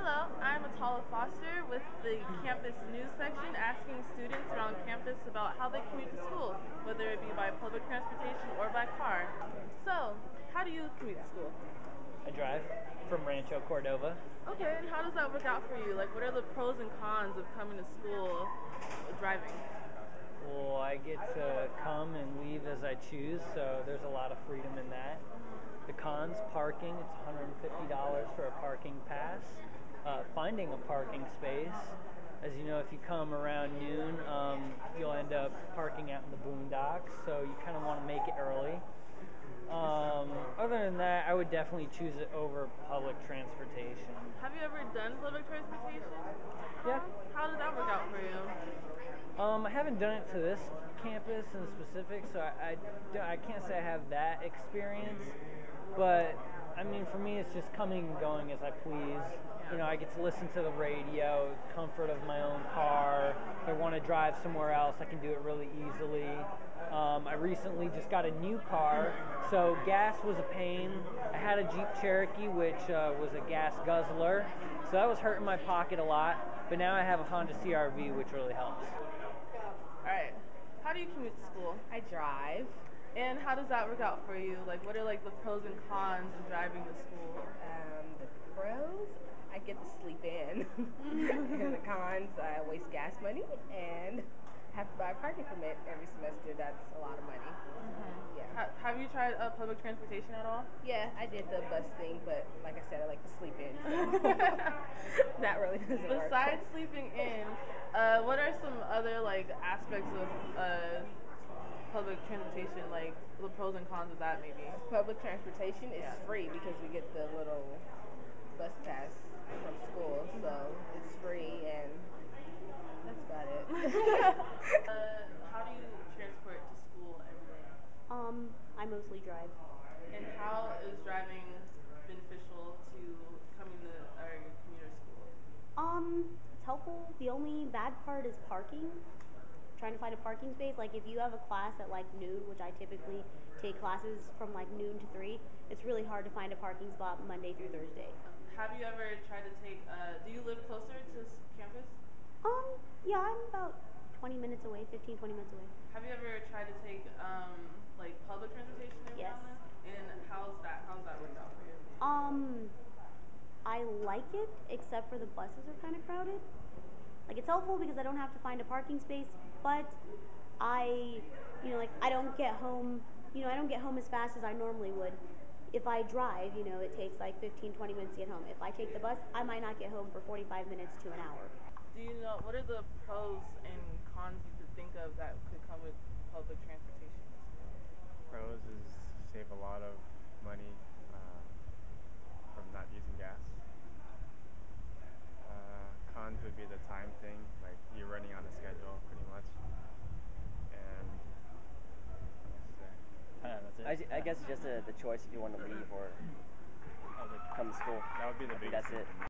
Hello, I'm Atala Foster with the campus news section asking students around campus about how they commute to school, whether it be by public transportation or by car. So, how do you commute to school? I drive from Rancho Cordova. Okay, and how does that work out for you? Like, what are the pros and cons of coming to school driving? Well, I get to come and leave as I choose, so there's a lot of freedom in that. The cons, parking, it's $150 for a parking pass. Finding a parking space, as you know, if you come around noon, um, you'll end up parking out in the boondocks, so you kind of want to make it early. Um, other than that, I would definitely choose it over public transportation. Have you ever done public transportation? Yeah. How did that work out for you? Um, I haven't done it to this campus in specific, so I, I, I can't say I have that experience. But I mean, for me, it's just coming and going as I please. You know, I get to listen to the radio, comfort of my own car. If I want to drive somewhere else, I can do it really easily. Um, I recently just got a new car, so gas was a pain. I had a Jeep Cherokee, which uh, was a gas guzzler, so that was hurting my pocket a lot. But now I have a Honda CRV, which really helps. All right. How do you commute to school? I drive. And how does that work out for you? Like, what are like the pros and cons of driving to school? Um, the pros, I get to sleep in. and the cons, I waste gas money and have to buy a parking permit every semester. That's a lot of money. Mm-hmm. Yeah. Ha- have you tried uh, public transportation at all? Yeah, I did the bus thing, but like I said, I like to sleep in. So that really doesn't work. Besides sleeping in, uh, what are some other like aspects of uh, public transportation, like the pros and cons of that, maybe? Public transportation is Yeah. free because we get the little bus pass from school, so it's free and that's about it. uh, how do you transport to school every day? Um, I mostly drive. And how is driving beneficial to coming to our commuter school? Um, it's helpful. The only bad part is parking. Trying to find a parking space. Like if you have a class at like noon, which I typically take classes from like noon to three, it's really hard to find a parking spot Monday through Thursday. Have you ever tried to take? Uh, do you live closer to campus? Um, yeah, I'm about 20 minutes away, 15, 20 minutes away. Have you ever tried to take um, like public transportation Yes. And how's that? How's that worked out for you? Um, I like it, except for the buses are kind of crowded. Like it's helpful because I don't have to find a parking space, but I, you know, like I don't get home, you know, I don't get home as fast as I normally would. If I drive, you know, it takes like 15, 20 minutes to get home. If I take the bus, I might not get home for 45 minutes to an hour. Do you know what are the pros and cons you could think of that could come with public transportation? Pros is save a lot of money uh, from not using gas. Uh, cons would be the time thing, like you're running on a schedule pretty much. And what else is there? Uh, that's it. I, guess it's just uh the choice if you want to leave or come to school. that would be the biggest that's it.